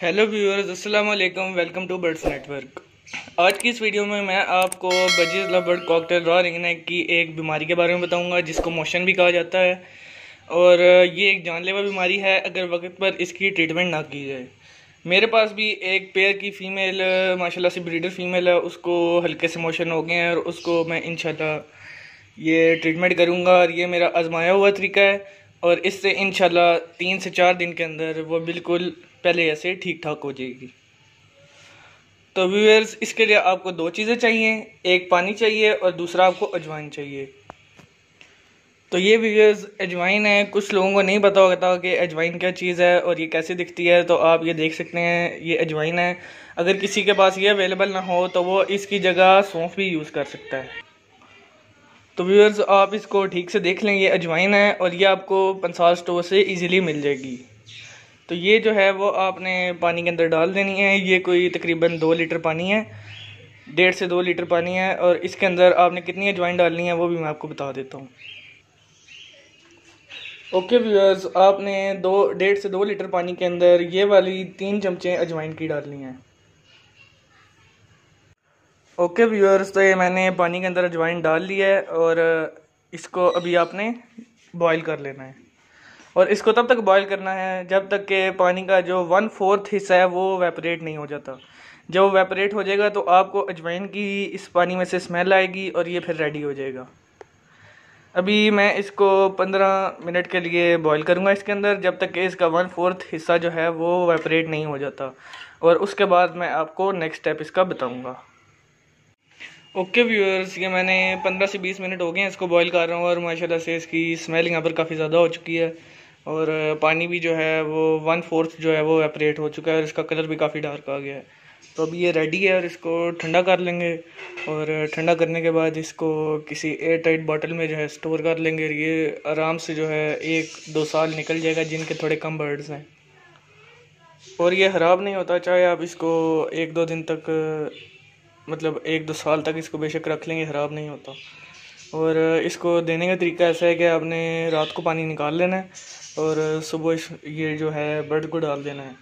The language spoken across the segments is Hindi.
हेलो व्यूअर्स अस्सलाम वालेकुम वेलकम टू बर्ड्स नेटवर्क आज की इस वीडियो में मैं आपको budgies lovebird cockatiel raw ringneck की एक बीमारी के बारे में बताऊँगा, जिसको मोशन भी कहा जाता है। और ये एक जानलेवा बीमारी है, अगर वक्त पर इसकी ट्रीटमेंट ना की जाए। मेरे पास भी एक पेयर की फ़ीमेल माशाल्लाह से ब्रीडर फीमेल है, उसको हल्के से मोशन हो गए हैं और उसको मैं इंशाल्लाह ये ट्रीटमेंट करूँगा। और ये मेरा आजमाया हुआ तरीका है। और इससे इंशाल्लाह तीन से चार दिन के अंदर वो बिल्कुल पहले ऐसे ठीक ठाक हो जाएगी। तो व्यूअर्स इसके लिए आपको दो चीज़ें चाहिए, एक पानी चाहिए और दूसरा आपको अजवाइन चाहिए। तो ये व्यूअर्स अजवाइन है, कुछ लोगों को नहीं पता होता कि अजवाइन क्या चीज़ है और ये कैसे दिखती है तो आप ये देख सकते हैं, ये अजवाइन है। अगर किसी के पास ये अवेलेबल ना हो तो वो इसकी जगह सौंफ भी यूज़ कर सकता है। तो व्यूअर्स आप इसको ठीक से देख लें ये अजवाइन है और ये आपको पंसार स्टोर से इजीली मिल जाएगी। तो ये जो है वो आपने पानी के अंदर डाल देनी है। ये कोई तकरीबन दो लीटर पानी है, डेढ़ से दो लीटर पानी है और इसके अंदर आपने कितनी अजवाइन डालनी है वो भी मैं आपको बता देता हूँ। ओके व्यूअर्स आपने दो, डेढ़ से दो लीटर पानी के अंदर ये वाली तीन चमचे अजवाइन की डालनी है। ओके व्यूअर्स तो ये मैंने पानी के अंदर अजवाइन डाल लिया है और इसको अभी आपने बॉईल कर लेना है। और इसको तब तक बॉईल करना है जब तक के पानी का जो वन फोर्थ हिस्सा है वो वेपरेट नहीं हो जाता। जब वो वेपरेट हो जाएगा तो आपको अजवाइन की इस पानी में से स्मेल आएगी और ये फिर रेडी हो जाएगा। अभी मैं इसको पंद्रह मिनट के लिए बॉईल करूँगा इसके अंदर जब तक कि इसका वन फोर्थ हिस्सा जो है वो वेपरेट नहीं हो जाता। और उसके बाद मैं आपको नेक्स्ट स्टेप इसका बताऊँगा। ओके व्यूअर्स ये मैंने पंद्रह से बीस मिनट हो गए हैं, इसको बॉईल कर रहा हूँ और माशाल्लाह से इसकी स्मेल यहाँ पर काफ़ी ज़्यादा हो चुकी है। और पानी भी जो है वो वन फोर्थ जो है वो एपरेट हो चुका है और इसका कलर भी काफ़ी डार्क आ गया है। तो अभी ये रेडी है और इसको ठंडा कर लेंगे और ठंडा करने के बाद इसको किसी एयर टाइट बॉटल में जो है स्टोर कर लेंगे और ये आराम से जो है एक दो साल निकल जाएगा जिनके थोड़े कम बर्ड्स हैं। और ये ख़राब नहीं होता, चाहे आप इसको एक दो दिन तक मतलब एक दो साल तक इसको बेशक रख लेंगे, ख़राब नहीं होता। और इसको देने का तरीका ऐसा है कि आपने रात को पानी निकाल लेना है और सुबह ये जो है, बर्ड को डाल देना है।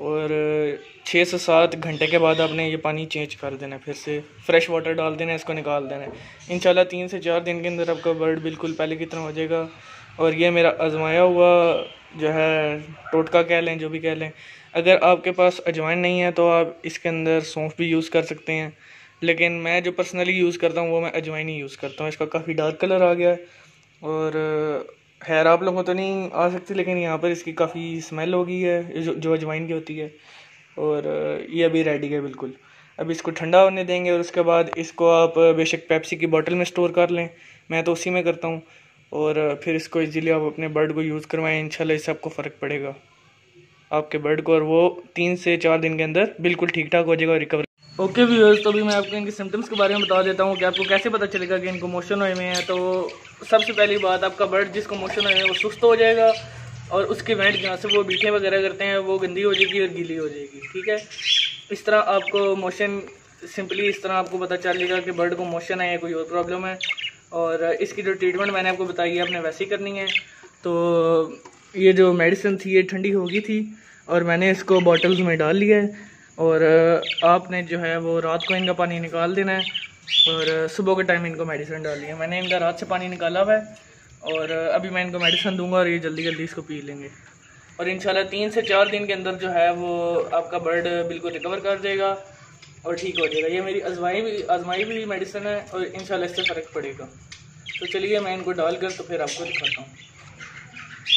और छः से सात घंटे के बाद आपने ये पानी चेंज कर देना है, फिर से फ्रेश वाटर डाल देना है, इसको निकाल देना है। इंशाल्लाह तीन से चार दिन के अंदर आपका बर्ड बिल्कुल पहले की तरह हो जाएगा। और ये मेरा आजमाया हुआ जो है, टोटका कह लें, जो भी कह लें। अगर आपके पास अजवाइन नहीं है तो आप इसके अंदर सौंफ भी यूज़ कर सकते हैं। लेकिन मैं जो पर्सनली यूज़ करता हूँ, वो मैं अजवाइन ही यूज़ करता हूँ। इसका काफ़ी डार्क कलर आ गया है। और, खैर, आप लोगों तो नहीं आ सकती, लेकिन यहाँ पर इसकी काफ़ी स्मेल हो गई है जो जो अजवाइन की होती है। और, ये अभी रेडी है, बिल्कुल। अब इसको ठंडा होने देंगे, और उसके बाद इसको आप बेशक पेप्सी की बोतल में स्टोर कर लें। मैं तो उसी में करता हूँ। और फिर इसको इजीली आप अपने बर्ड को यूज़ करवाएँ, इंशाल्लाह इससे आपको फ़र्क पड़ेगा। आपके बर्ड को और वो तीन से चार दिन के अंदर बिल्कुल ठीक ठाक हो जाएगा और रिकवर ओके व्यूअर्स तो अभी मैं आपको इनके सिम्टम्स के बारे में बता देता हूँ कि आपको कैसे पता चलेगा कि इनको मोशन हुए में है। तो सबसे पहली बात, आपका बर्ड जिसको मोशन हुए हैं, वो सुस्त हो जाएगा और उसके वेंट जहाँ से वो बीठे वगैरह करते हैं, वो गंदी हो जाएगी और गीली हो जाएगी, ठीक है? इस तरह आपको मोशन सिंपली इस तरह आपको पता चलेगा कि बर्ड को मोशन है या कोई और प्रॉब्लम है। और इसकी जो ट्रीटमेंट मैंने आपको बताई है, आपने वैसे ही करनी है। तो ये जो मेडिसिन थी, ये ठंडी हो गई थी और मैंने इसको बॉटल्स में डाल लिया है। और आपने जो है वो रात को इनका पानी निकाल देना है। और सुबह के टाइम इनको मेडिसिन डालनी है। मैंने इनका रात से पानी निकाला हुआ है। और अभी मैं इनको मेडिसिन दूँगा और ये जल्दी जल्दी इसको पी लेंगे। और इंशाल्लाह तीन से चार दिन के अंदर जो है वो आपका बर्ड बिल्कुल रिकवर कर जाएगा और ठीक हो जाएगा। ये मेरी आजमाई भी आजमाई भी मेडिसिन है और इंशाल्लाह इससे फ़र्क पड़ेगा। तो चलिए मैं इनको डाल कर तो फिर आपको दिखाता हूँ।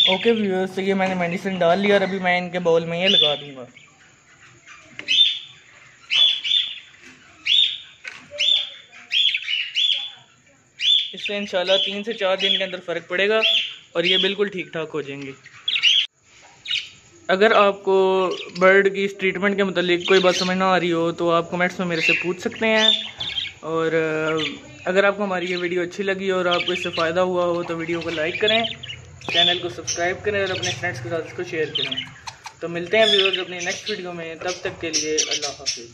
ओके व्यूअर्स तो ये मैंने मेडिसिन डाल लिया और अभी मैं इनके बाउल में ये लगा दूँगा। इससे इंशाल्लाह तीन से चार दिन के अंदर फ़र्क पड़ेगा और ये बिल्कुल ठीक ठाक हो जाएँगे। अगर आपको बर्ड की इस ट्रीटमेंट के मतलब कोई बात समझ ना आ रही हो तो आप कमेंट्स में मेरे से पूछ सकते हैं। और अगर आपको हमारी ये वीडियो अच्छी लगी और आपको इससे फ़ायदा हुआ हो तो वीडियो को लाइक करें चैनल को सब्सक्राइब करें और अपने फ्रेंड्स के साथ इसको शेयर करें। तो मिलते हैं व्यूअर्स अपनी नेक्स्ट वीडियो में, तब तक के लिए अल्लाह हाफिज़।